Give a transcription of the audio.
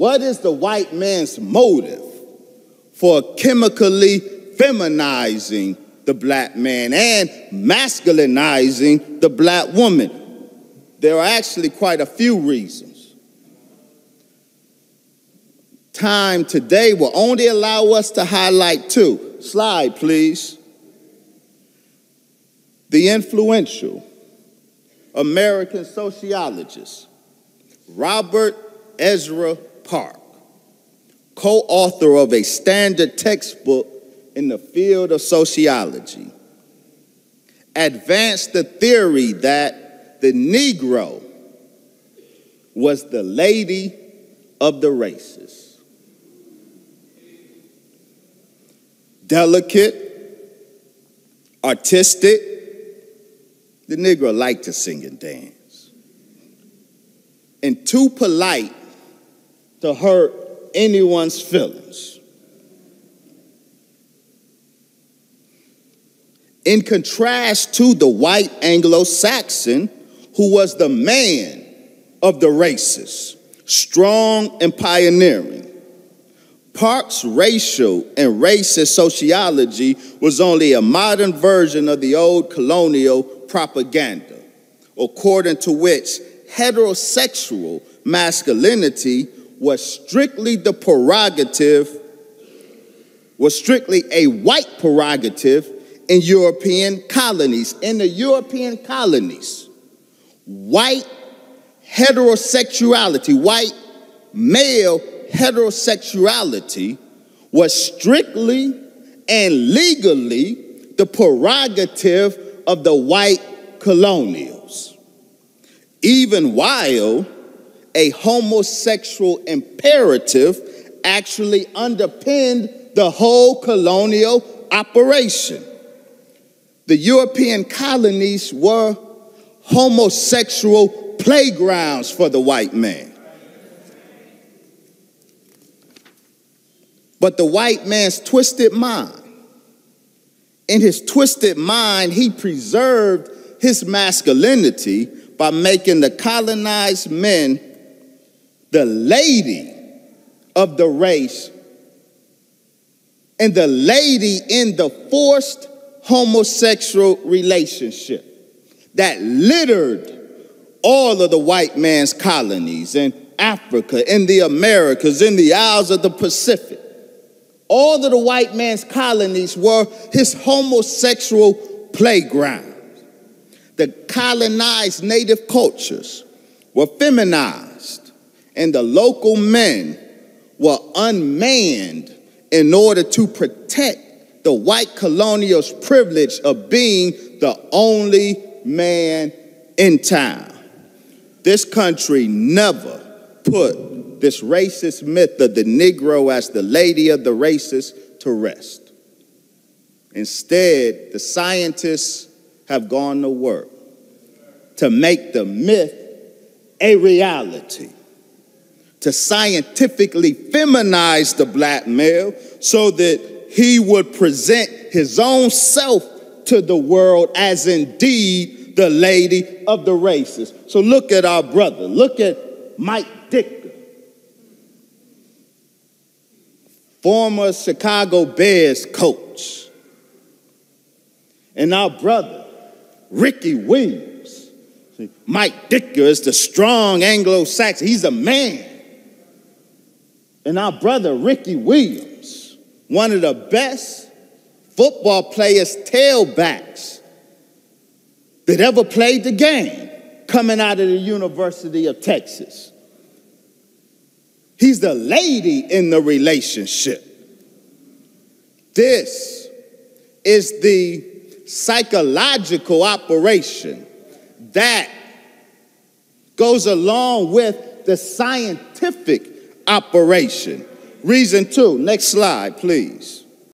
What is the white man's motive for chemically feminizing the black man and masculinizing the black woman? There are actually quite a few reasons. Time today will only allow us to highlight two. Slide, please. The influential American sociologist Robert Ezra Park, co author of a standard textbook in the field of sociology, advanced the theory that the Negro was the lady of the races. Delicate, artistic, the Negro liked to sing and dance. And too polite to hurt anyone's feelings. In contrast to the white Anglo Saxon, who was the man of the races, strong and pioneering. Park's racial and racist sociology was only a modern version of the old colonial propaganda, according to which heterosexual masculinity was strictly the prerogative, was strictly a white prerogative in European colonies. In the European colonies, white heterosexuality, white male heterosexuality was strictly and legally the prerogative of the white colonials, even while a homosexual imperative actually underpinned the whole colonial operation. The European colonies were homosexual playgrounds for the white man. But the white man's twisted mind in his twisted mind, he preserved his masculinity by making the colonized men the lady of the race and the lady in the forced homosexual relationship that littered all of the white man's colonies in Africa, in the Americas, in the Isles of the Pacific all of the white man's colonies were his homosexual playground. The colonized native cultures were feminized, and the local men were unmanned in order to protect the white colonial's privilege of being the only man in town. This country never put this racist myth of the Negro as the lady of the races to rest. Instead, the scientists have gone to work to make the myth a reality, to scientifically feminize the black male so that he would present his own self to the world as indeed the lady of the races. So look at our brother, look at Mike Ditka former Chicago Bears coach, and our brother, Ricky Williams. Mike Ditka is the strong Anglo Saxon, he's a man. And our brother, Ricky Williams, one of the best football players, tailbacks that ever played the game, coming out of the University of Texas. He's the lady in the relationship. This is the psychological operation that goes along with the scientific operation. Reason two, next slide, please.